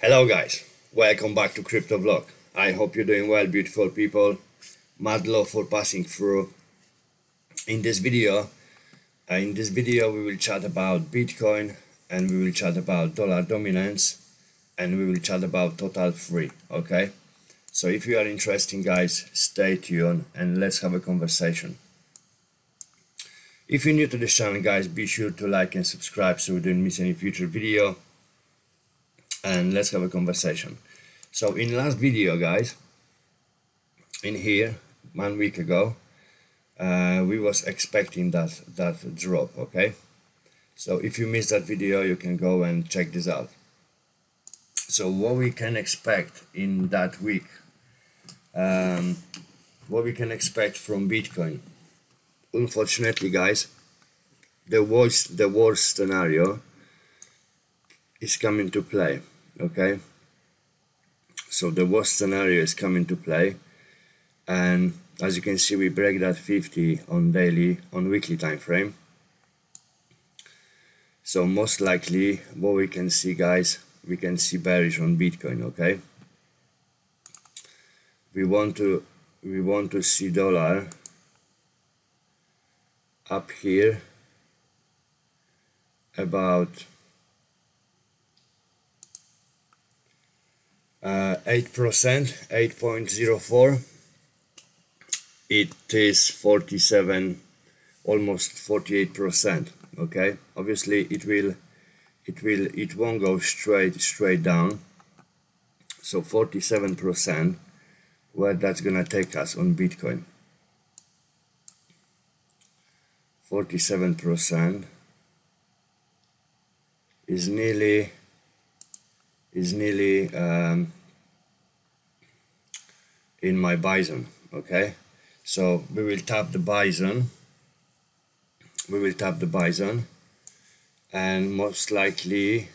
Hello guys, welcome back to Crypto Vlog. I hope you're doing well, beautiful people. Mad love for passing through. In this video, uh, in this video we will chat about Bitcoin and we will chat about dollar dominance and we will chat about total free, okay? So if you are interested guys, stay tuned and let's have a conversation. If you're new to this channel guys, be sure to like and subscribe so you don't miss any future video and let's have a conversation. So in last video guys in here one week ago uh, we was expecting that that drop okay? So if you missed that video you can go and check this out. So what we can expect in that week um, what we can expect from Bitcoin? Unfortunately guys the worst the worst scenario is coming to play okay? So the worst scenario is coming to play. And as you can see we break that 50 on daily on weekly time frame. So most likely what we can see guys we can see bearish on bitcoin okay? We want to we want to see dollar up here about 8% 8.04 it is 47 almost 48% okay? Obviously it will it will it won't go straight straight down. So 47% where that's gonna take us on Bitcoin. 47% is nearly is nearly um, in my bison okay? So we will tap the bison. We will tap the bison. And most likely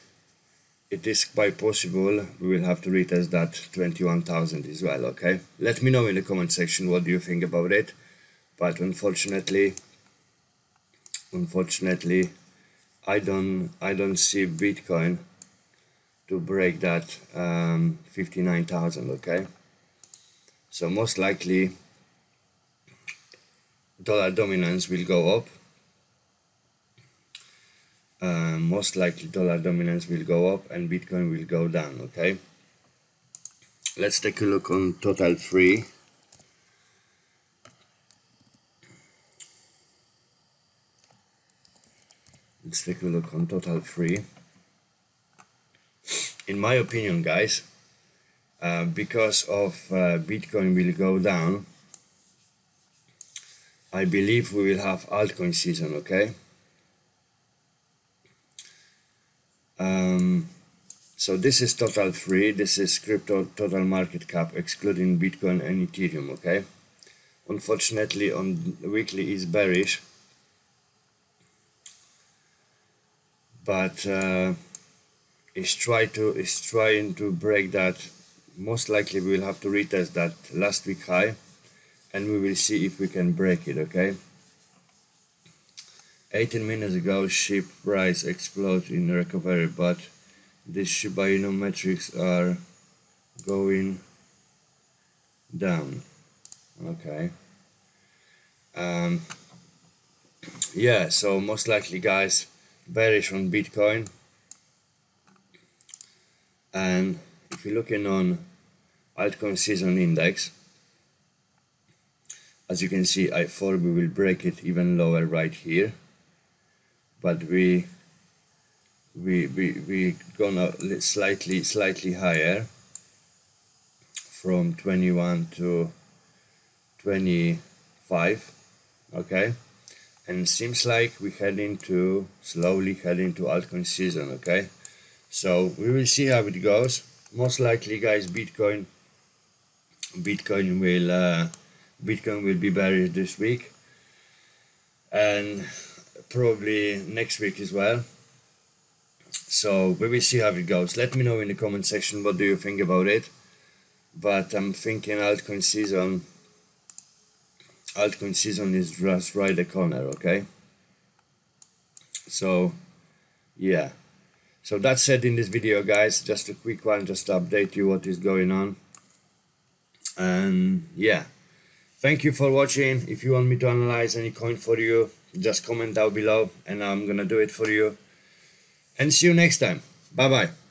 it is quite possible we will have to retest that 21,000 as well okay? Let me know in the comment section what do you think about it. But unfortunately unfortunately I don't I don't see Bitcoin to break that um, 59,000 okay so most likely dollar dominance will go up. Uh, most likely dollar dominance will go up and Bitcoin will go down okay? Let's take a look on total free. Let's take a look on total free. In my opinion guys uh, because of uh, Bitcoin will go down I believe we will have altcoin season okay? Um, so this is total free this is crypto total market cap excluding Bitcoin and Ethereum okay? Unfortunately on weekly is bearish but uh, is try to is trying to break that most likely we will have to retest that last week high and we will see if we can break it okay? 18 minutes ago SHIB price exploded in recovery but these Shiba Inu metrics are going down okay? Um, yeah so most likely guys bearish on Bitcoin. And you're looking on altcoin season index. As you can see I thought we will break it even lower right here but we we we we gonna slightly slightly higher from 21 to 25 okay? And seems like we heading to slowly heading to altcoin season okay? So we will see how it goes most likely guys bitcoin bitcoin will uh, bitcoin will be buried this week and probably next week as well. So we will see how it goes. Let me know in the comment section what do you think about it. But i'm thinking altcoin season altcoin season is just right the corner okay? So yeah so that's it in this video guys just a quick one just to update you what is going on. And yeah. Thank you for watching. If you want me to analyze any coin for you just comment down below and I'm gonna do it for you. And see you next time. Bye bye